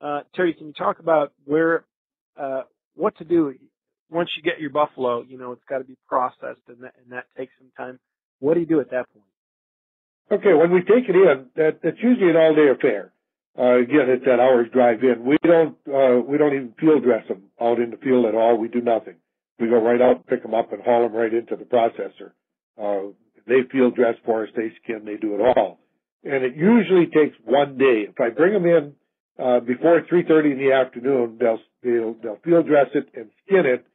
Uh, Terry, can you talk about where, uh, what to do once you get your buffalo? You know, it's got to be processed, and that and that takes some time. What do you do at that point? Okay, when we take it in, that that's usually an all-day affair. Uh, again, it's that hour's drive in. We don't uh, we don't even field dress them out in the field at all. We do nothing. We go right out, pick them up, and haul them right into the processor. Uh, they field dress for us, they skin, they do it all, and it usually takes one day. If I bring them in uh, before 3:30 in the afternoon, they'll they'll they'll field dress it and skin it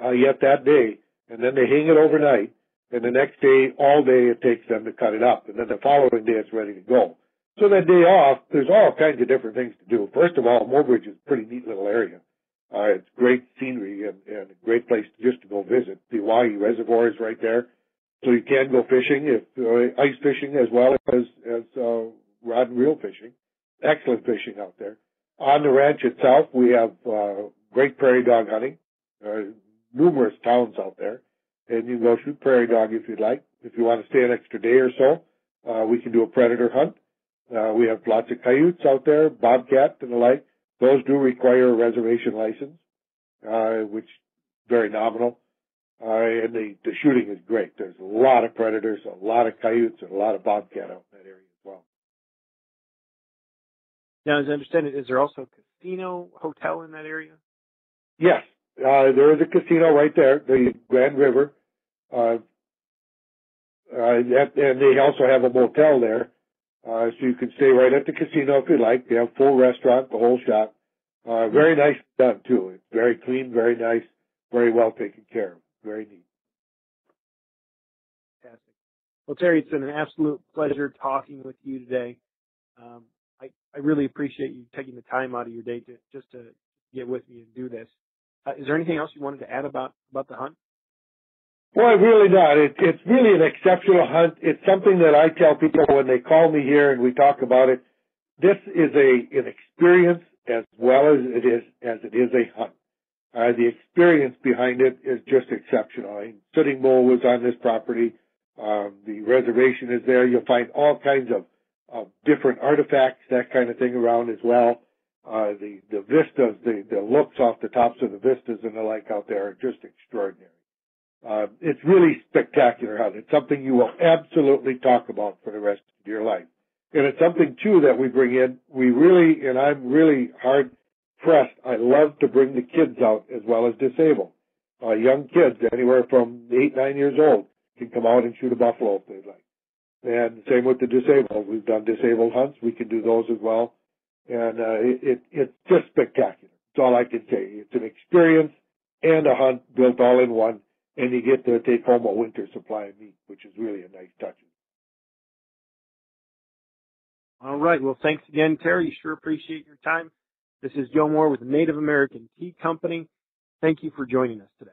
uh, yet that day, and then they hang it overnight. And the next day, all day, it takes them to cut it up, and then the following day, it's ready to go. So that day off, there's all kinds of different things to do. First of all, Mobridge is a pretty neat little area. Uh, it's great scenery and, and a great place just to go visit. The Oahe Reservoir is right there. So you can go fishing, if uh, ice fishing as well as, as, uh, rod and reel fishing. Excellent fishing out there. On the ranch itself, we have, uh, great prairie dog hunting, uh, numerous towns out there. And you can go shoot prairie dog if you'd like. If you want to stay an extra day or so, uh, we can do a predator hunt. Uh, we have lots of coyotes out there, bobcat and the like. Those do require a reservation license, uh, which very nominal. Uh, and the, the shooting is great. There's a lot of predators, a lot of coyotes, and a lot of bobcat out in that area. Now, as I understand it, is there also a casino hotel in that area? Yes, uh, there is a casino right there, the Grand River. Uh, uh, and they also have a motel there. Uh, so you can stay right at the casino if you like. They have full restaurant, the whole shop. Uh, very nice done too. It's very clean, very nice, very well taken care of. Very neat. Fantastic. Well, Terry, it's been an absolute pleasure talking with you today. Um, I, I really appreciate you taking the time out of your day to just to get with me and do this. Uh, is there anything else you wanted to add about about the hunt? Well, I really not. It, it's really an exceptional hunt. It's something that I tell people when they call me here and we talk about it. This is a an experience as well as it is as it is a hunt. Uh, the experience behind it is just exceptional. Sitting Bull was on this property. Um, the reservation is there. You'll find all kinds of, of different artifacts, that kind of thing around as well. Uh, the, the vistas, the, the looks off the tops of the vistas and the like out there are just extraordinary. Uh, it's really spectacular hunt. It's something you will absolutely talk about for the rest of your life. And it's something too that we bring in. We really, and I'm really hard pressed. I love to bring the kids out as well as disabled. Uh, young kids, anywhere from eight, nine years old, can come out and shoot a buffalo if they'd like. And same with the disabled. We've done disabled hunts. We can do those as well. And, uh, it, it, it's just spectacular. That's all I can say. It's an experience and a hunt built all in one and you get to take home a winter supply of meat, which is really a nice touch. All right. Well, thanks again, Terry. Sure appreciate your time. This is Joe Moore with Native American Tea Company. Thank you for joining us today.